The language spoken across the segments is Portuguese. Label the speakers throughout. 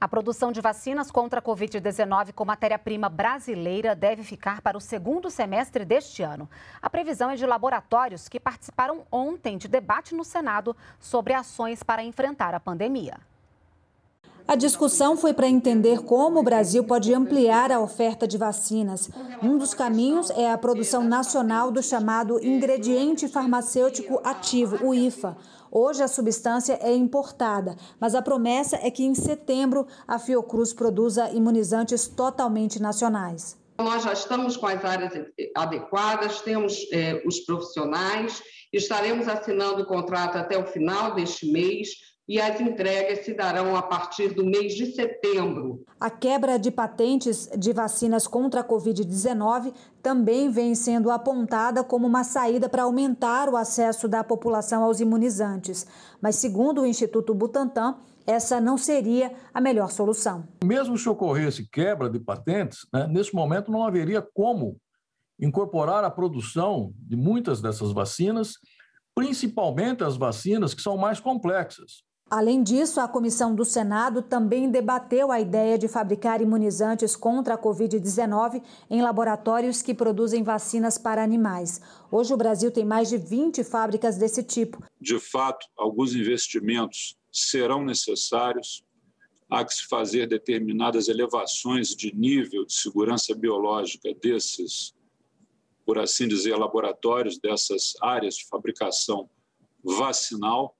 Speaker 1: A produção de vacinas contra a Covid-19 com matéria-prima brasileira deve ficar para o segundo semestre deste ano. A previsão é de laboratórios que participaram ontem de debate no Senado sobre ações para enfrentar a pandemia.
Speaker 2: A discussão foi para entender como o Brasil pode ampliar a oferta de vacinas. Um dos caminhos é a produção nacional do chamado ingrediente farmacêutico ativo, o IFA. Hoje a substância é importada, mas a promessa é que em setembro a Fiocruz produza imunizantes totalmente nacionais.
Speaker 3: Nós já estamos com as áreas adequadas, temos eh, os profissionais, estaremos assinando o contrato até o final deste mês e as entregas se darão a partir do mês de setembro.
Speaker 2: A quebra de patentes de vacinas contra a Covid-19 também vem sendo apontada como uma saída para aumentar o acesso da população aos imunizantes. Mas, segundo o Instituto Butantan, essa não seria a melhor solução.
Speaker 4: Mesmo se ocorresse quebra de patentes, né, nesse momento não haveria como incorporar a produção de muitas dessas vacinas, principalmente as vacinas que são mais complexas.
Speaker 2: Além disso, a comissão do Senado também debateu a ideia de fabricar imunizantes contra a Covid-19 em laboratórios que produzem vacinas para animais. Hoje, o Brasil tem mais de 20 fábricas desse tipo.
Speaker 5: De fato, alguns investimentos serão necessários. Há que se fazer determinadas elevações de nível de segurança biológica desses, por assim dizer, laboratórios, dessas áreas de fabricação vacinal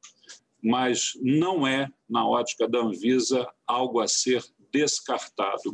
Speaker 5: mas não é, na ótica da Anvisa, algo a ser descartado.